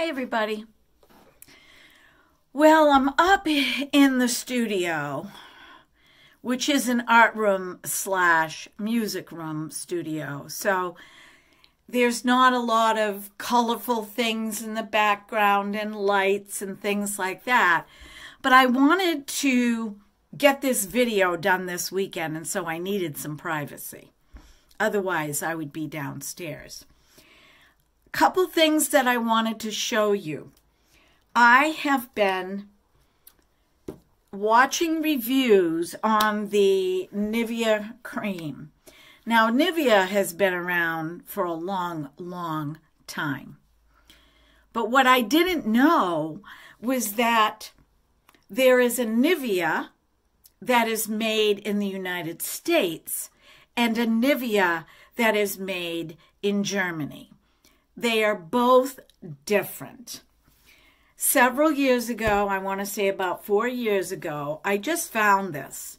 Hi, everybody. Well, I'm up in the studio, which is an art room slash music room studio. So there's not a lot of colorful things in the background and lights and things like that. But I wanted to get this video done this weekend, and so I needed some privacy. Otherwise, I would be downstairs couple things that I wanted to show you. I have been watching reviews on the Nivea cream. Now, Nivea has been around for a long, long time. But what I didn't know was that there is a Nivea that is made in the United States and a Nivea that is made in Germany. They are both different. Several years ago, I want to say about four years ago, I just found this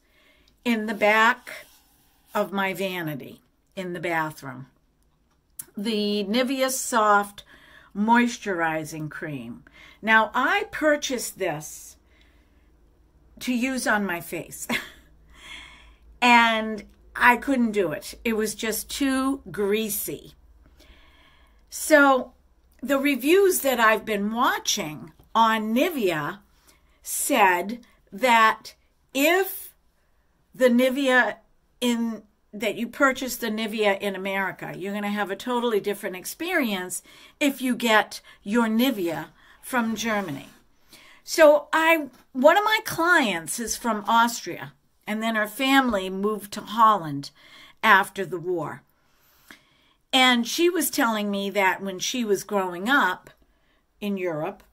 in the back of my vanity in the bathroom. The Nivea Soft Moisturizing Cream. Now, I purchased this to use on my face. and I couldn't do it. It was just too greasy. So the reviews that I've been watching on Nivea said that if the Nivea in that you purchase the Nivea in America, you're going to have a totally different experience if you get your Nivea from Germany. So I one of my clients is from Austria and then her family moved to Holland after the war. And she was telling me that when she was growing up in Europe,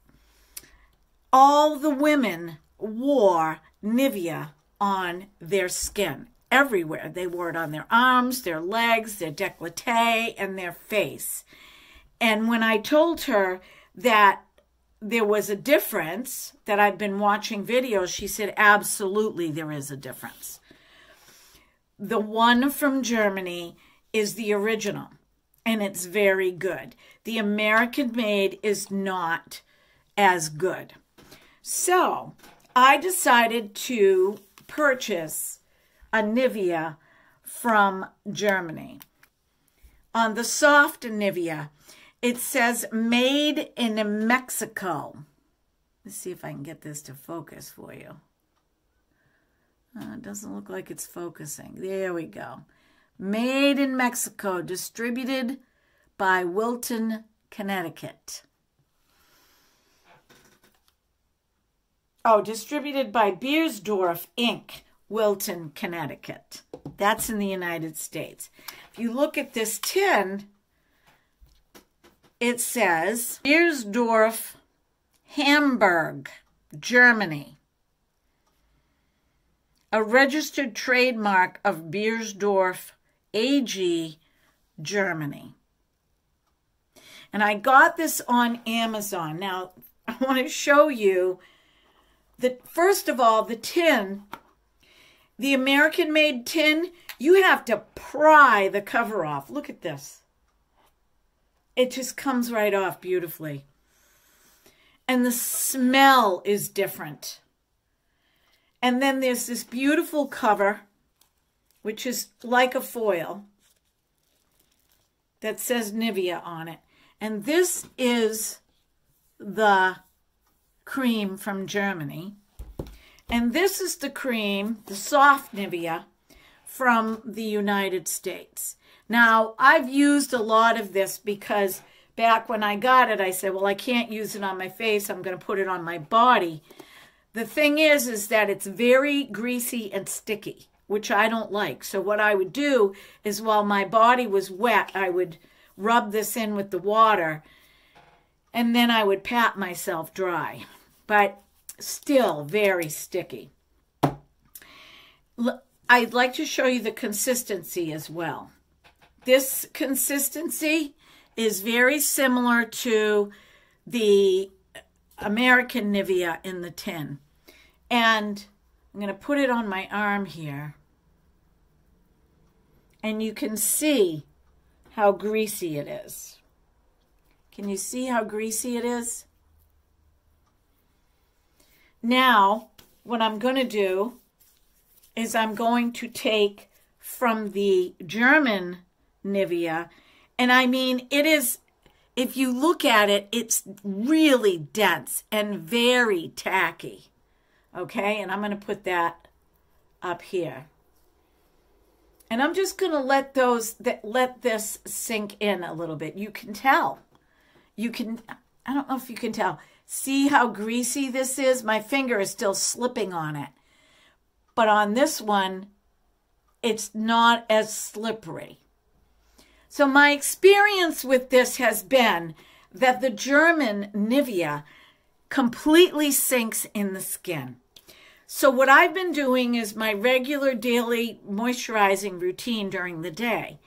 all the women wore Nivea on their skin everywhere. They wore it on their arms, their legs, their décolleté, and their face. And when I told her that there was a difference, that I've been watching videos, she said, absolutely, there is a difference. The one from Germany is the original and it's very good. The American made is not as good. So I decided to purchase a Nivea from Germany. On the soft Nivea, it says made in Mexico. Let's see if I can get this to focus for you. Uh, it doesn't look like it's focusing. There we go. Made in Mexico, distributed by Wilton, Connecticut. Oh, distributed by Beiersdorf Inc., Wilton, Connecticut. That's in the United States. If you look at this tin, it says Beiersdorf, Hamburg, Germany a registered trademark of Beiersdorf AG, Germany. And I got this on Amazon. Now, I want to show you that, first of all, the tin, the American made tin, you have to pry the cover off. Look at this. It just comes right off beautifully. And the smell is different. And then there's this beautiful cover which is like a foil that says Nivea on it. And this is the cream from Germany. And this is the cream, the soft Nivea, from the United States. Now, I've used a lot of this because back when I got it, I said, well, I can't use it on my face. I'm going to put it on my body. The thing is, is that it's very greasy and sticky which I don't like. So what I would do is while my body was wet, I would rub this in with the water and then I would pat myself dry. But still very sticky. I'd like to show you the consistency as well. This consistency is very similar to the American Nivea in the tin. And I'm going to put it on my arm here and you can see how greasy it is. Can you see how greasy it is? Now, what I'm going to do is I'm going to take from the German Nivea, and I mean, it is, if you look at it, it's really dense and very tacky. Okay, and I'm going to put that up here. And I'm just going to let those that let this sink in a little bit. You can tell. You can I don't know if you can tell. See how greasy this is? My finger is still slipping on it. But on this one, it's not as slippery. So my experience with this has been that the German Nivea completely sinks in the skin. So what I've been doing is my regular daily moisturizing routine during the day.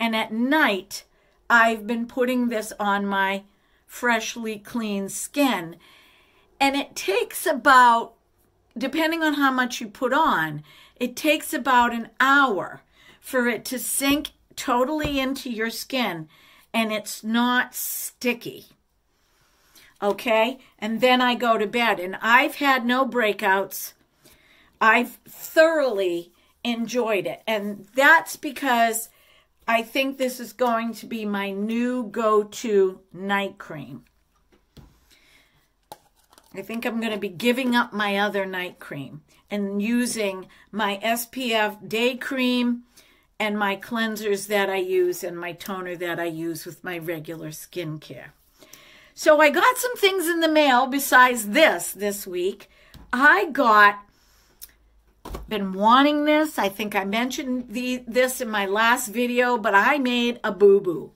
And at night, I've been putting this on my freshly clean skin. And it takes about, depending on how much you put on, it takes about an hour for it to sink totally into your skin and it's not sticky. Okay? And then I go to bed. And I've had no breakouts I've thoroughly enjoyed it. And that's because I think this is going to be my new go to night cream. I think I'm going to be giving up my other night cream and using my SPF day cream and my cleansers that I use and my toner that I use with my regular skincare. So I got some things in the mail besides this this week. I got been wanting this. I think I mentioned the, this in my last video, but I made a boo-boo.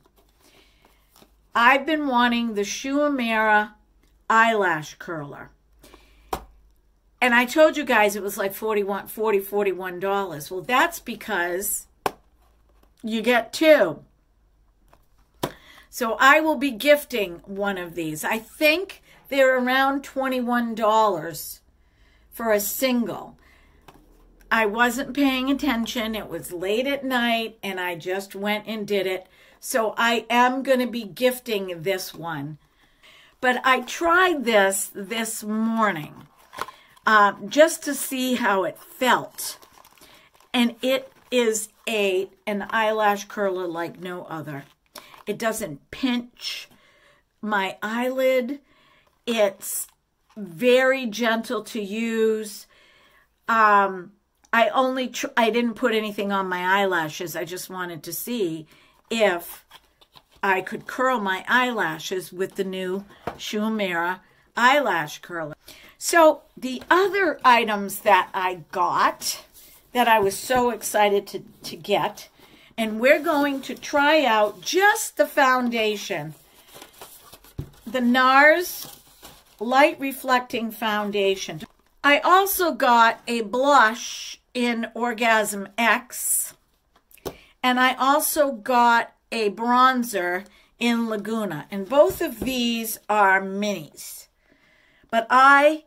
I've been wanting the Shu Uemura eyelash curler. And I told you guys it was like 41 40 $41. Well, that's because you get two. So I will be gifting one of these. I think they're around $21 for a single. I wasn't paying attention. It was late at night and I just went and did it. So I am going to be gifting this one. But I tried this this morning uh, just to see how it felt. And it is a an eyelash curler like no other. It doesn't pinch my eyelid. It's very gentle to use. Um, I only I didn't put anything on my eyelashes. I just wanted to see if I could curl my eyelashes with the new Shu Uemura eyelash curler. So the other items that I got that I was so excited to, to get, and we're going to try out just the foundation. The NARS Light Reflecting Foundation. I also got a blush in Orgasm X. And I also got a bronzer in Laguna. And both of these are minis. But I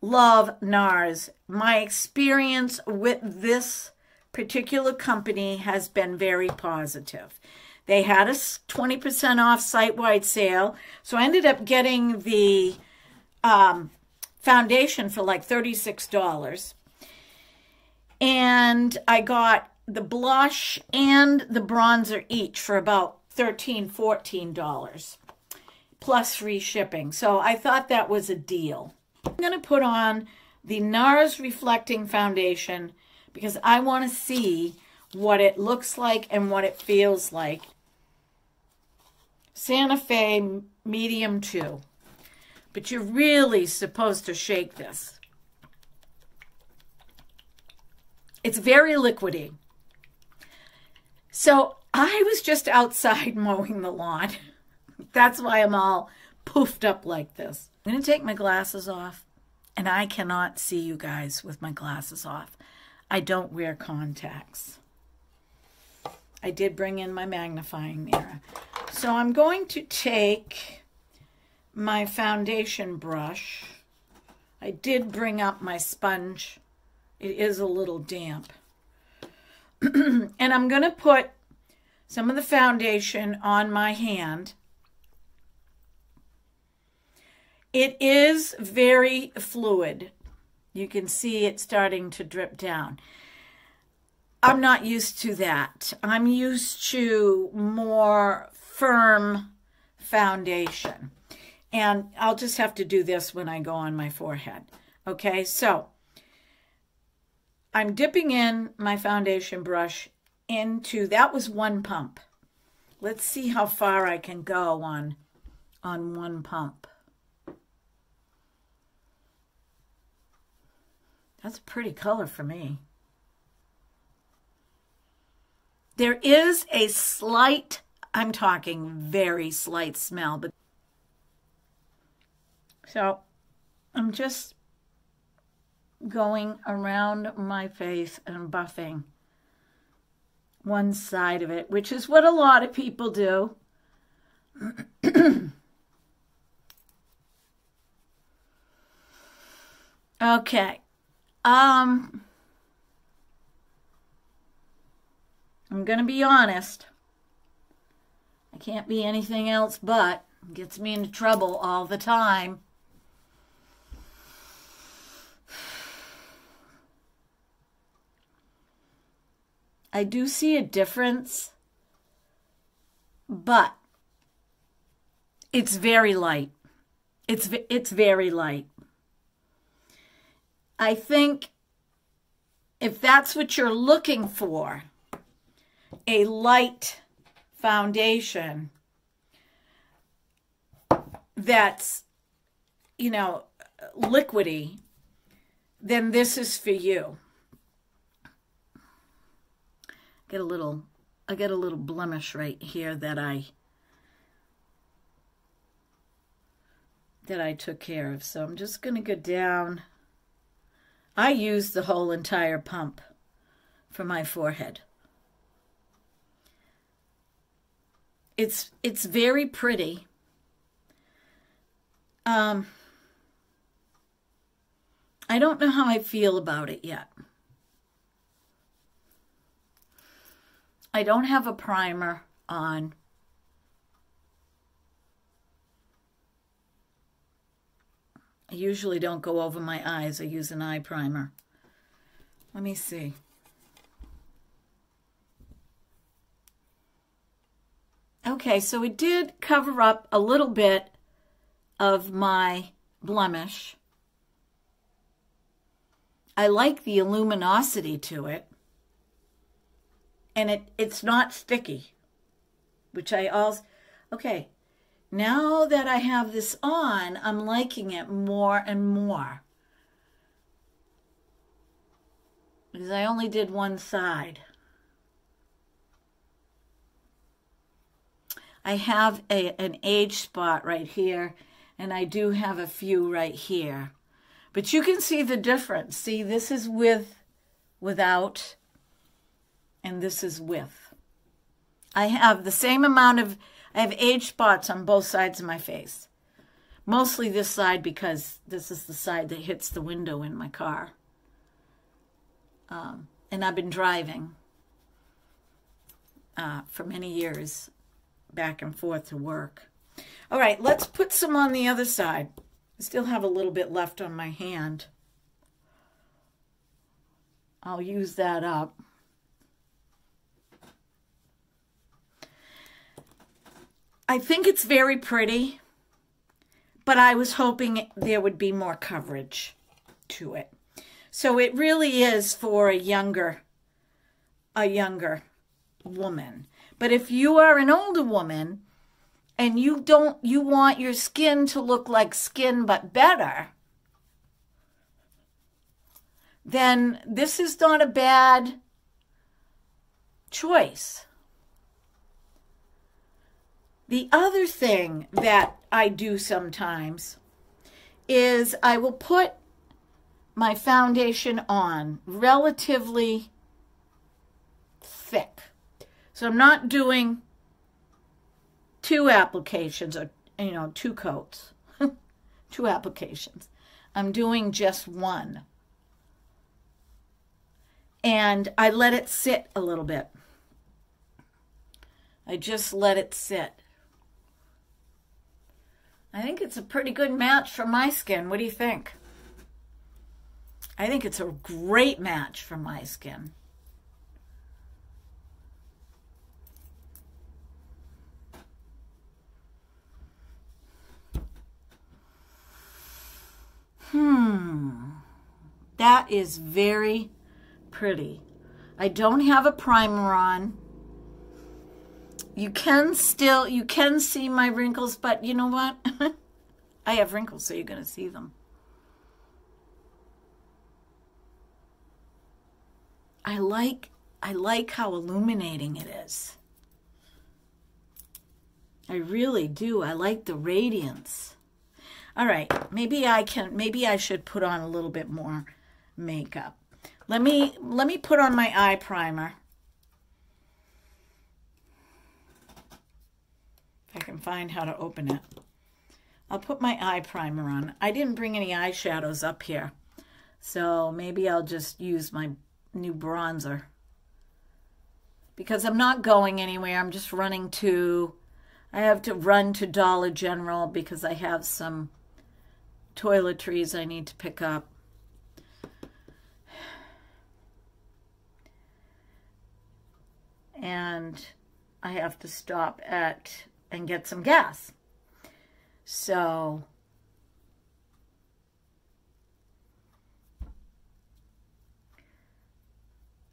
love NARS. My experience with this particular company has been very positive. They had a 20% off site-wide sale. So I ended up getting the um, foundation for like $36 and I got the blush and the bronzer each for about $13, $14 plus free shipping. So I thought that was a deal. I'm going to put on the NARS Reflecting Foundation because I want to see what it looks like and what it feels like. Santa Fe Medium 2. But you're really supposed to shake this. It's very liquidy. So I was just outside mowing the lawn. That's why I'm all poofed up like this. I'm going to take my glasses off, and I cannot see you guys with my glasses off. I don't wear contacts. I did bring in my magnifying mirror. So I'm going to take my foundation brush. I did bring up my sponge it is a little damp. and I'm going to put some of the foundation on my hand. It is very fluid. You can see it starting to drip down. I'm not used to that. I'm used to more firm foundation. And I'll just have to do this when I go on my forehead. Okay, so I'm dipping in my foundation brush into, that was one pump. Let's see how far I can go on, on one pump. That's a pretty color for me. There is a slight, I'm talking very slight smell, but so I'm just going around my face and buffing one side of it, which is what a lot of people do. okay. Um I'm going to be honest. I can't be anything else but gets me into trouble all the time. I do see a difference, but it's very light. It's it's very light. I think if that's what you're looking for, a light foundation that's you know liquidy, then this is for you. get a little I get a little blemish right here that I that I took care of. So I'm just going to go down. I use the whole entire pump for my forehead. It's it's very pretty. Um I don't know how I feel about it yet. I don't have a primer on. I usually don't go over my eyes. I use an eye primer. Let me see. Okay, so it did cover up a little bit of my blemish. I like the luminosity to it and it it's not sticky, which I also okay. Now that I have this on, I'm liking it more and more. Because I only did one side. I have a, an age spot right here, and I do have a few right here. But you can see the difference. See, this is with, without, and this is with. I have the same amount of, I have age spots on both sides of my face. Mostly this side because this is the side that hits the window in my car. Um, and I've been driving uh, for many years back and forth to work. All right, let's put some on the other side. I still have a little bit left on my hand. I'll use that up. I think it's very pretty, but I was hoping there would be more coverage to it. So it really is for a younger, a younger woman. But if you are an older woman and you don't, you want your skin to look like skin but better, then this is not a bad choice. The other thing that I do sometimes is I will put my foundation on relatively thick. So I'm not doing two applications or, you know, two coats, two applications. I'm doing just one. And I let it sit a little bit. I just let it sit. I think it's a pretty good match for my skin. What do you think? I think it's a great match for my skin. Hmm. That is very pretty. I don't have a primer on. You can still, you can see my wrinkles, but you know what? I have wrinkles, so you're going to see them. I like, I like how illuminating it is. I really do. I like the radiance. All right, maybe I can, maybe I should put on a little bit more makeup. Let me, let me put on my eye primer. I can find how to open it. I'll put my eye primer on. I didn't bring any eyeshadows up here. So maybe I'll just use my new bronzer. Because I'm not going anywhere. I'm just running to, I have to run to Dollar General because I have some toiletries I need to pick up. And I have to stop at and get some gas. So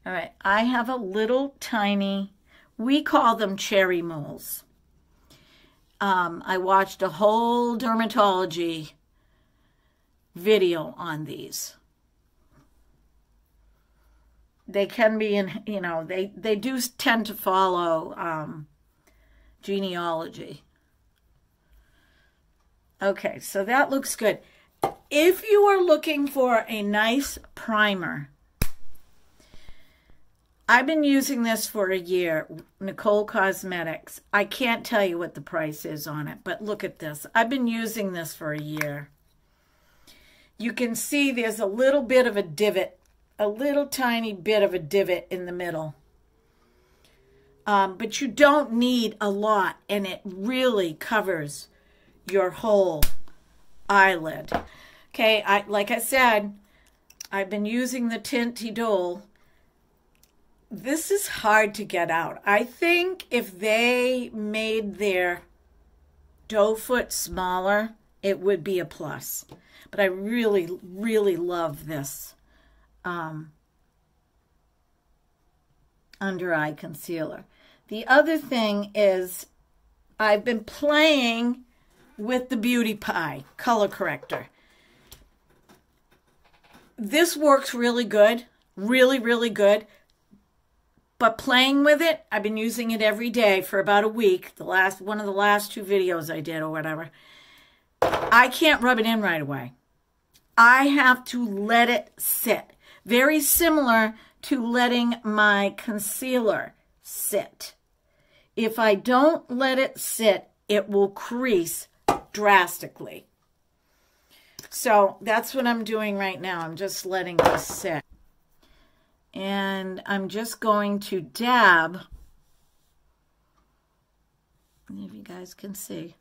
All right, I have a little tiny, we call them cherry moles. Um, I watched a whole dermatology video on these. They can be in, you know, they, they do tend to follow um, genealogy. Okay, so that looks good. If you are looking for a nice primer, I've been using this for a year, Nicole Cosmetics. I can't tell you what the price is on it, but look at this. I've been using this for a year you can see there's a little bit of a divot, a little tiny bit of a divot in the middle. Um, but you don't need a lot, and it really covers your whole eyelid. Okay, I like I said, I've been using the Teint Idole. This is hard to get out. I think if they made their doe foot smaller, it would be a plus. But I really, really love this um, under eye concealer. The other thing is I've been playing with the Beauty Pie color corrector. This works really good, really, really good. But playing with it, I've been using it every day for about a week. The last one of the last two videos I did or whatever. I can't rub it in right away. I have to let it sit. Very similar to letting my concealer sit. If I don't let it sit, it will crease drastically. So that's what I'm doing right now. I'm just letting this sit. And I'm just going to dab, if you guys can see.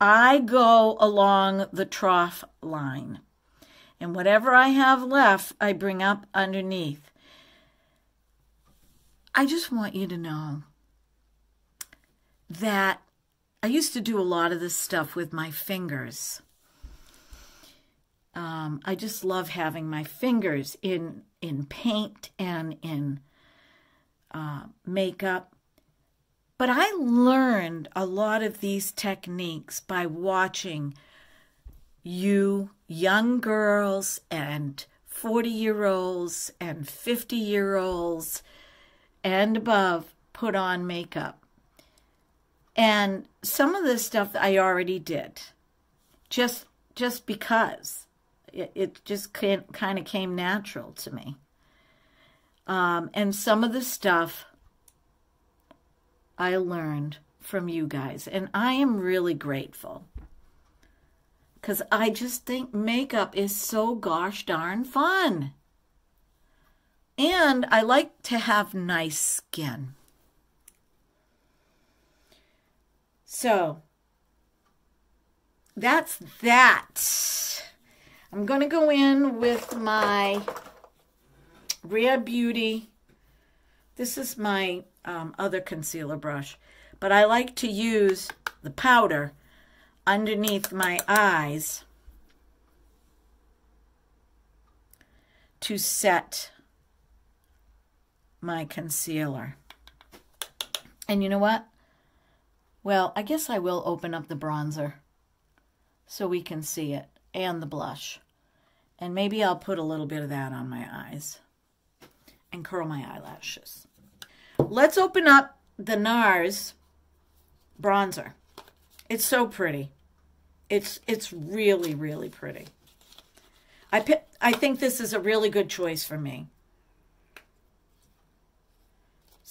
I go along the trough line and whatever I have left, I bring up underneath. I just want you to know that I used to do a lot of this stuff with my fingers. Um, I just love having my fingers in in paint and in uh, makeup. But I learned a lot of these techniques by watching you young girls and 40 year olds and 50 year olds and above put on makeup. And some of the stuff I already did just just because it, it just kind of came natural to me. Um, and some of the stuff I learned from you guys, and I am really grateful because I just think makeup is so gosh darn fun. And I like to have nice skin. So, that's that. I'm going to go in with my Rare Beauty. This is my um, other concealer brush, but I like to use the powder underneath my eyes to set my concealer. And you know what? Well, I guess I will open up the bronzer so we can see it and the blush. And maybe I'll put a little bit of that on my eyes and curl my eyelashes. Let's open up the NARS bronzer. It's so pretty. It's it's really really pretty. I I think this is a really good choice for me.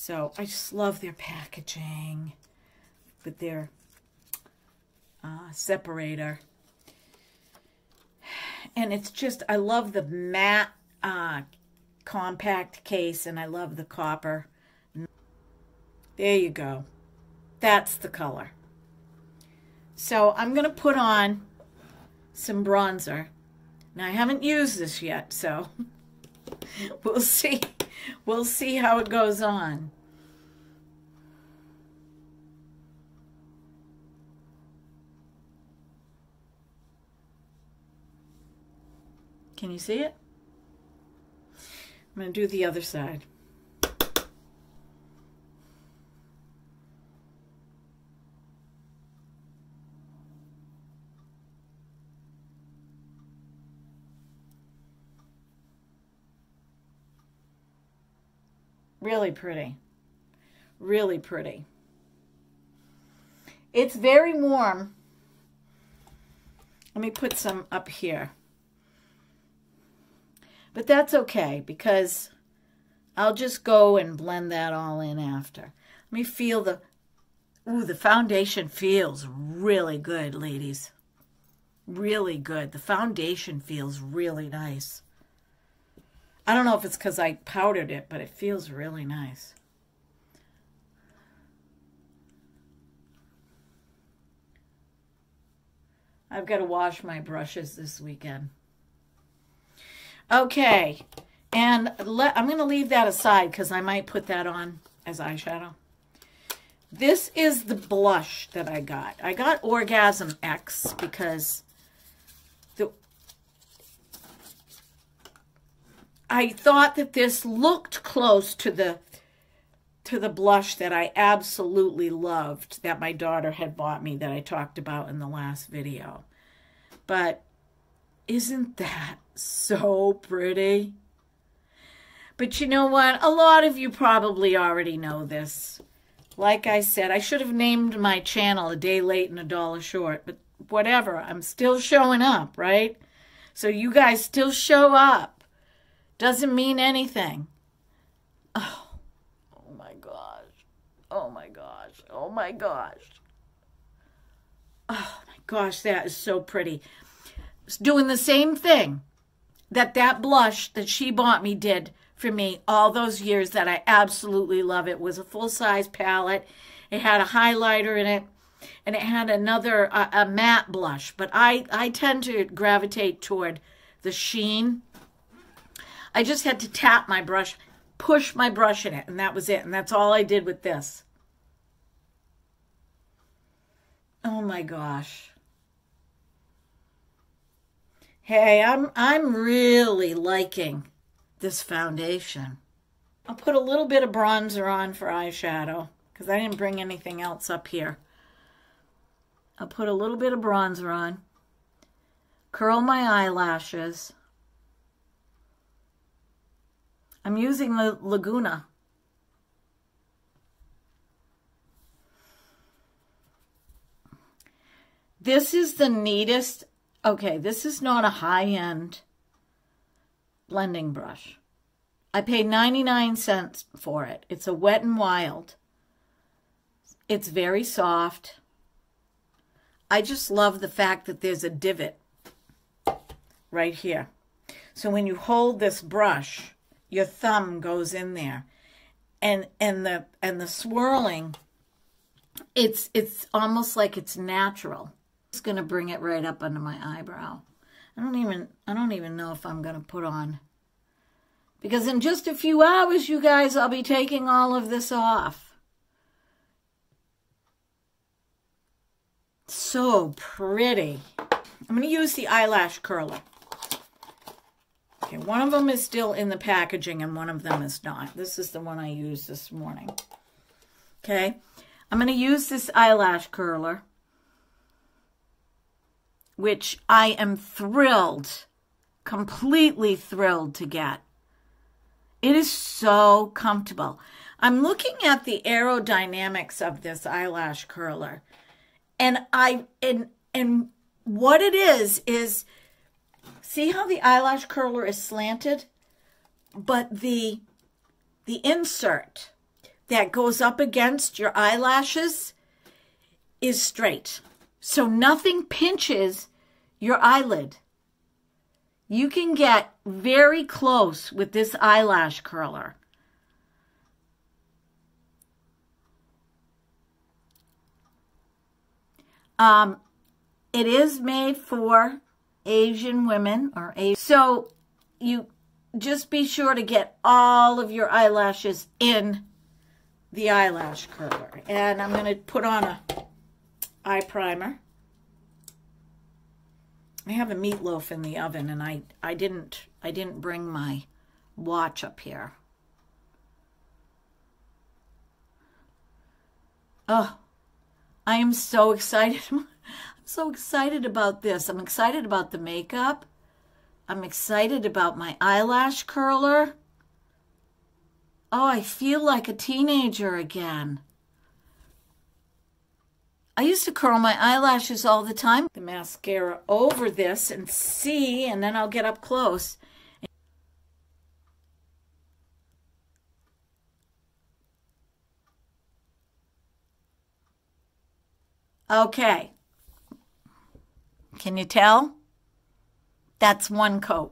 So I just love their packaging with their uh, separator. And it's just, I love the matte uh, compact case and I love the copper. There you go. That's the color. So I'm going to put on some bronzer. Now I haven't used this yet, so we'll see. We'll see how it goes on. Can you see it? I'm going to do the other side. Really pretty. Really pretty. It's very warm. Let me put some up here. But that's okay because I'll just go and blend that all in after. Let me feel the, ooh, the foundation feels really good, ladies. Really good. The foundation feels really nice. I don't know if it's because I powdered it, but it feels really nice. I've got to wash my brushes this weekend. Okay, and let, I'm going to leave that aside because I might put that on as eyeshadow. This is the blush that I got. I got Orgasm X because I thought that this looked close to the to the blush that I absolutely loved that my daughter had bought me that I talked about in the last video. But isn't that so pretty? But you know what? A lot of you probably already know this. Like I said, I should have named my channel a day late and a dollar short, but whatever. I'm still showing up, right? So you guys still show up doesn't mean anything. Oh, oh my gosh. Oh my gosh. Oh my gosh. Oh my gosh, that is so pretty. It's doing the same thing that that blush that she bought me did for me all those years that I absolutely love. It was a full-size palette. It had a highlighter in it and it had another a matte blush, but I I tend to gravitate toward the sheen I just had to tap my brush, push my brush in it, and that was it. And that's all I did with this. Oh my gosh. Hey, I'm I'm really liking this foundation. I'll put a little bit of bronzer on for eyeshadow because I didn't bring anything else up here. I'll put a little bit of bronzer on. Curl my eyelashes. I'm using the Laguna. This is the neatest. Okay, this is not a high-end blending brush. I paid 99 cents for it. It's a Wet n Wild. It's very soft. I just love the fact that there's a divot right here. So when you hold this brush, your thumb goes in there and and the and the swirling it's it's almost like it's natural Just going to bring it right up under my eyebrow. I don't even I don't even know if I'm going to put on because in just a few hours you guys I'll be taking all of this off. So pretty. I'm going to use the eyelash curler. Okay, one of them is still in the packaging and one of them is not. This is the one I used this morning. Okay, I'm going to use this eyelash curler, which I am thrilled, completely thrilled to get. It is so comfortable. I'm looking at the aerodynamics of this eyelash curler and I and and what it is is see how the eyelash curler is slanted? But the the insert that goes up against your eyelashes is straight. So nothing pinches your eyelid. You can get very close with this eyelash curler. Um it is made for Asian women or Asian. So you just be sure to get all of your eyelashes in the eyelash curler. And I'm going to put on a eye primer. I have a meatloaf in the oven and I, I didn't I didn't bring my watch up here. Oh, I am so excited. So excited about this. I'm excited about the makeup. I'm excited about my eyelash curler. Oh, I feel like a teenager again. I used to curl my eyelashes all the time. The mascara over this and see, and then I'll get up close. Okay, can you tell? That's one coat.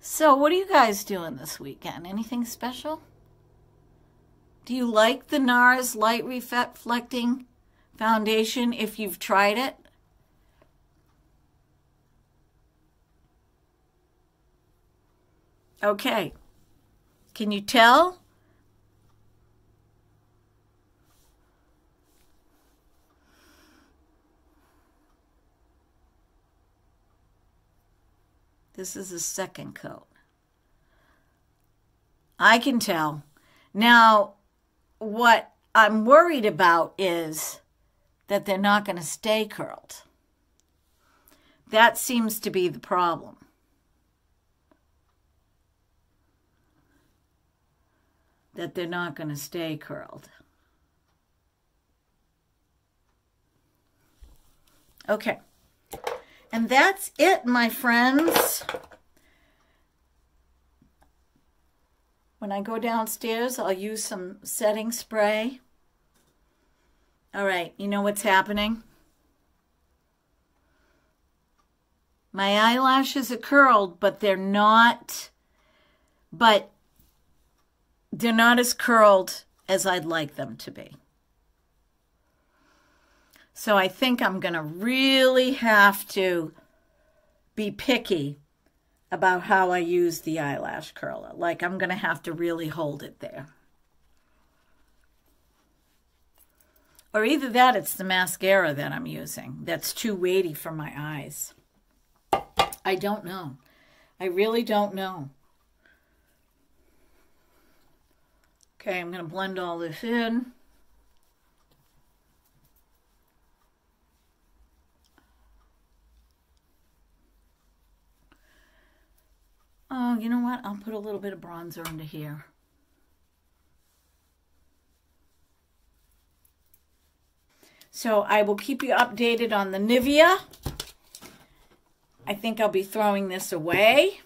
So, what are you guys doing this weekend? Anything special? Do you like the NARS Light Reflecting Foundation if you've tried it? Okay. Can you tell? This is the second coat. I can tell. Now, what I'm worried about is that they're not going to stay curled. That seems to be the problem. That they're not going to stay curled. Okay. And that's it, my friends. When I go downstairs, I'll use some setting spray. All right, you know what's happening? My eyelashes are curled, but they're not, but they're not as curled as I'd like them to be. So I think I'm going to really have to be picky about how I use the eyelash curler. Like I'm going to have to really hold it there. Or either that, it's the mascara that I'm using that's too weighty for my eyes. I don't know. I really don't know. Okay, I'm going to blend all this in. Oh, you know what? I'll put a little bit of bronzer into here. So I will keep you updated on the Nivea. I think I'll be throwing this away.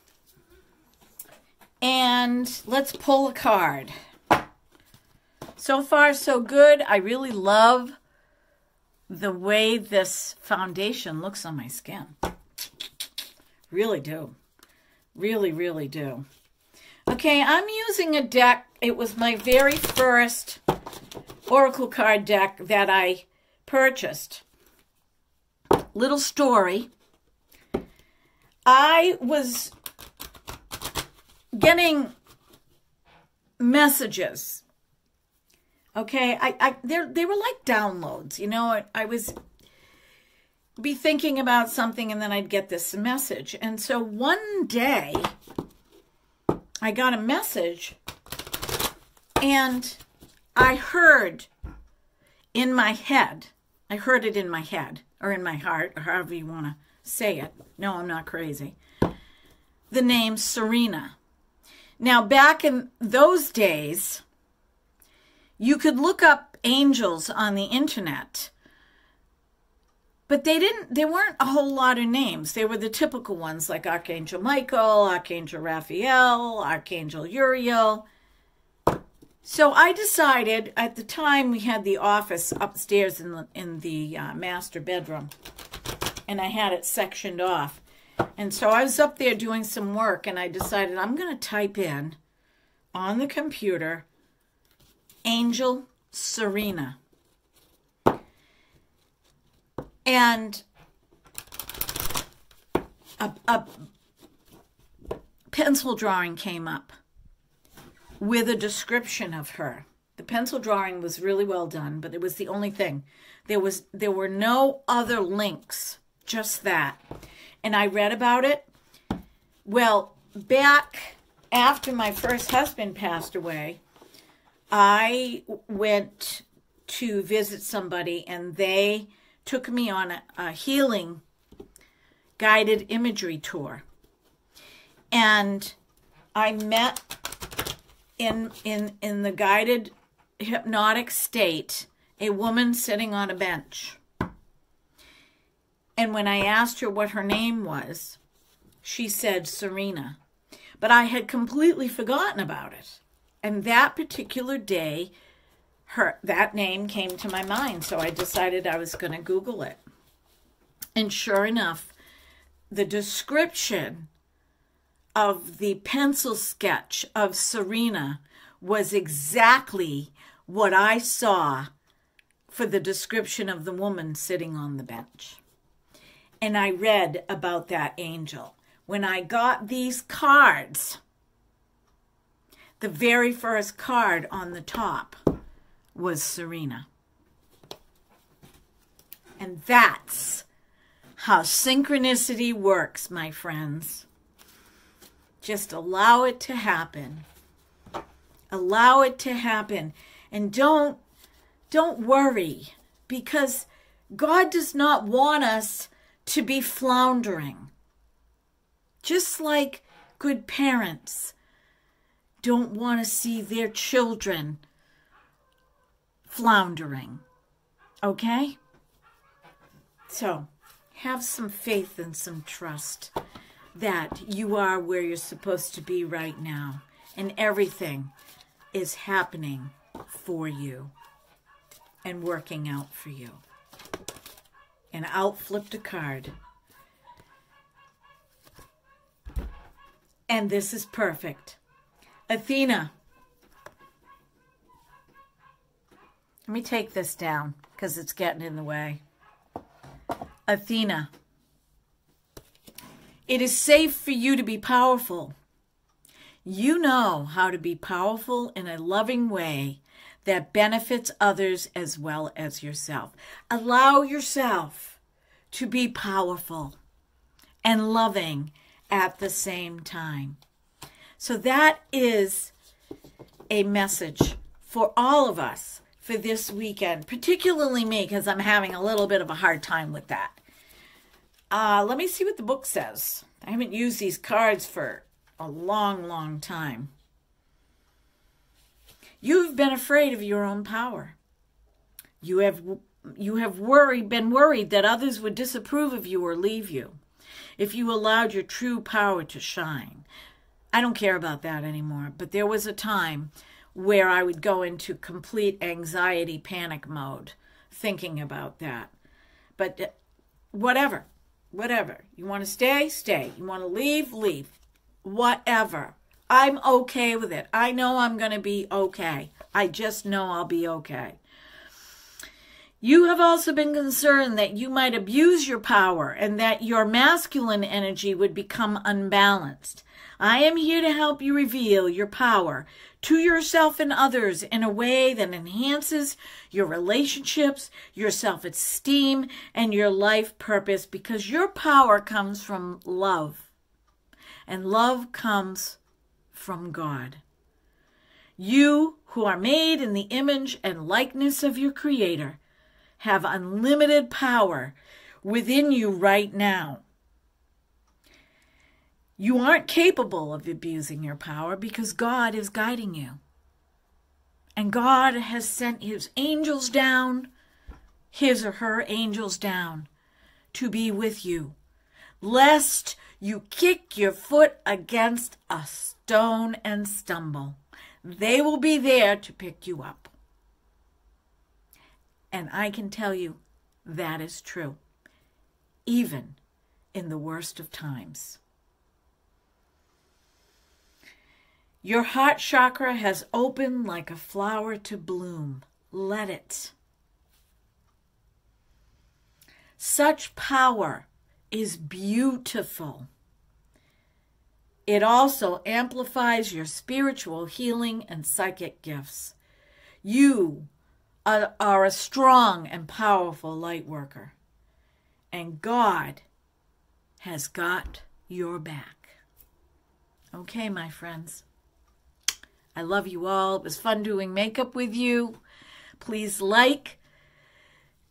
And let's pull a card. So far, so good. I really love the way this foundation looks on my skin. Really do. Really, really do. Okay, I'm using a deck. It was my very first Oracle card deck that I purchased. Little story. I was getting messages. Okay, I, I they were like downloads. You know, I, I was be thinking about something and then I'd get this message. And so one day I got a message and I heard in my head, I heard it in my head or in my heart, or however you want to say it. No, I'm not crazy. The name Serena. Now, back in those days, you could look up angels on the internet but they didn't they weren't a whole lot of names. They were the typical ones like archangel michael archangel raphael archangel uriel. So i decided at the time we had the office upstairs in the in the uh, master bedroom and i had it sectioned off. And so i was up there doing some work and i decided i'm going to type in on the computer angel serena and a, a pencil drawing came up with a description of her. The pencil drawing was really well done, but it was the only thing. There was there were no other links, just that. And I read about it. Well, back after my first husband passed away, I went to visit somebody and they took me on a, a healing guided imagery tour. And I met in in in the guided hypnotic state a woman sitting on a bench. And when I asked her what her name was, she said Serena. But I had completely forgotten about it. And that particular day, her that name came to my mind, so I decided I was going to Google it. And sure enough, the description of the pencil sketch of Serena was exactly what I saw for the description of the woman sitting on the bench. And I read about that angel. When I got these cards, the very first card on the top was Serena. And that's how synchronicity works, my friends. Just allow it to happen. Allow it to happen. And don't don't worry because God does not want us to be floundering. Just like good parents don't want to see their children floundering. Okay? So, have some faith and some trust that you are where you're supposed to be right now and everything is happening for you and working out for you. And out flipped a card. And this is perfect. Athena, Let me take this down because it's getting in the way. Athena. It is safe for you to be powerful. You know how to be powerful in a loving way that benefits others as well as yourself. Allow yourself to be powerful and loving at the same time. So that is a message for all of us for this weekend, particularly me, because I'm having a little bit of a hard time with that. Uh, let me see what the book says. I haven't used these cards for a long, long time. You've been afraid of your own power. You have you have worried been worried that others would disapprove of you or leave you if you allowed your true power to shine. I don't care about that anymore, but there was a time where I would go into complete anxiety panic mode thinking about that. But uh, whatever, whatever. You want to stay, stay. You want to leave, leave. whatever. I'm okay with it. I know I'm going to be okay. I just know I'll be okay. You have also been concerned that you might abuse your power and that your masculine energy would become unbalanced. I am here to help you reveal your power to yourself and others in a way that enhances your relationships, your self esteem, and your life purpose because your power comes from love. And love comes from God. You, who are made in the image and likeness of your Creator, have unlimited power within you right now. You aren't capable of abusing your power because God is guiding you. And God has sent his angels down, his or her angels down, to be with you, lest you kick your foot against a stone and stumble. They will be there to pick you up. And I can tell you that is true, even in the worst of times. Your heart chakra has opened like a flower to bloom. Let it. Such power is beautiful. It also amplifies your spiritual healing and psychic gifts. You are, a strong and powerful light worker. And God has got your back. Okay, my friends. I love you all. It was fun doing makeup with you. Please like,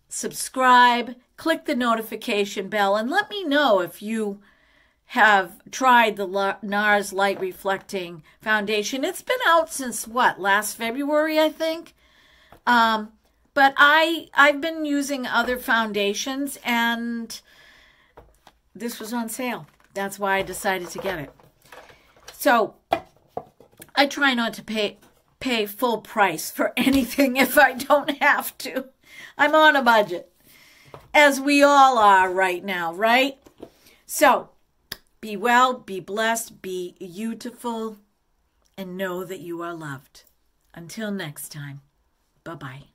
subscribe, click the notification bell, and let me know if you have tried the NARS Light Reflecting Foundation. It's been out since what, last February, I think? Um, but I I've been using other foundations and this was on sale. That's why I decided to get it. So I try not to pay pay full price for anything if I don't have to. I'm on a budget. As we all are right now, right? So, be well, be blessed, be beautiful, and know that you are loved. Until next time. Bye bye.